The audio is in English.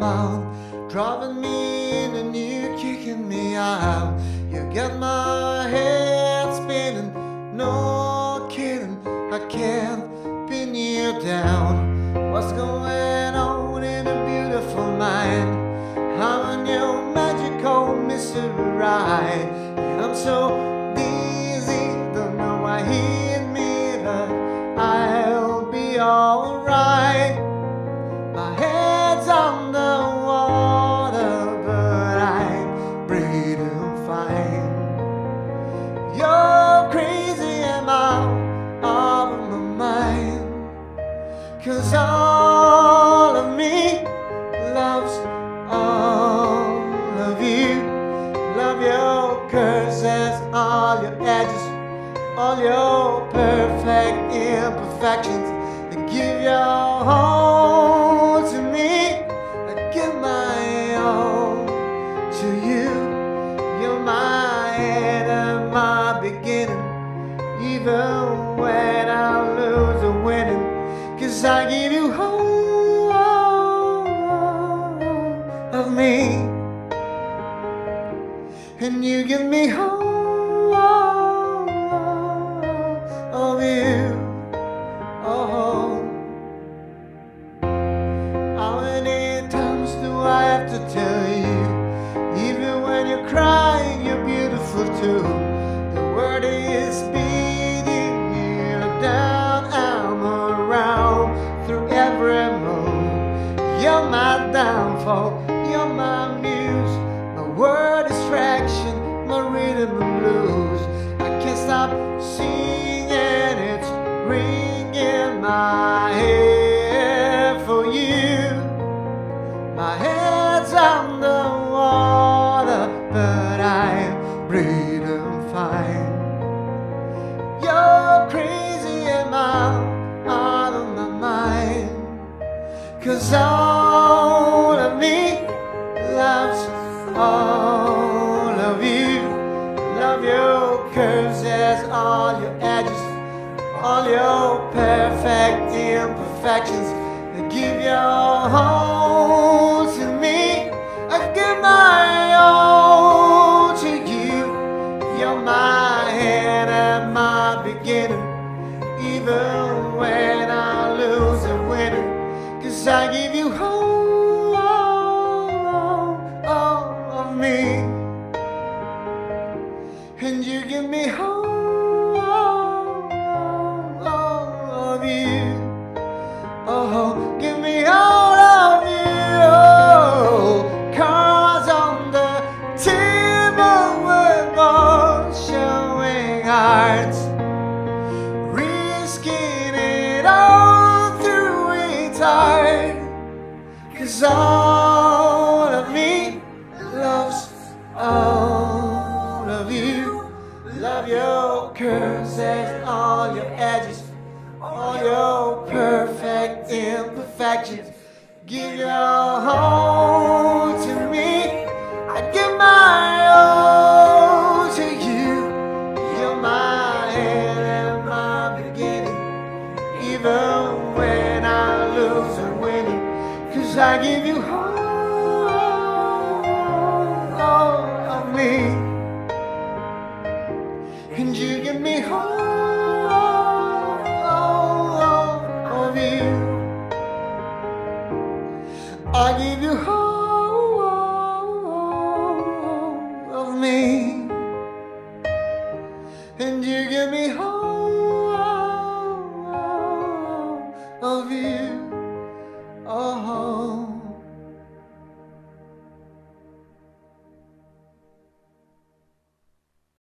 mouth, driving me in and you kicking me out. You got my head spinning, no kidding, I can't pin you down. What's going on in a beautiful mind? I'm in your magical mystery ride, and I'm so dizzy, don't know why he hit me, but I'll be alright. All of me loves all of you. Love your curses, all your edges, all your perfect imperfections. And give your all to me. I give my all to you. You're my end and my beginning. Even when I lose or winning. I give you all of me. And you give me all of you. You're my downfall. You're my muse. My word distraction. My rhythm and blues. I can't stop singing. It's ringing my head for you. My head's on the water, but I'm breathing fine. You're crazy and I'm out of my mind. Cause all all your perfect imperfections. And give your all to me. I give my all to you. You're my end and my beginning. Even when I lose and winning. Cause I give you all, risking it all through it's. Cause all of me loves all of you. Love your curves and all your edges, all your perfect imperfections. Give your all to me. I give my I give you all, all of me, and you give me all, all of you. I give you all, all of me, and you give me all, all of you a home.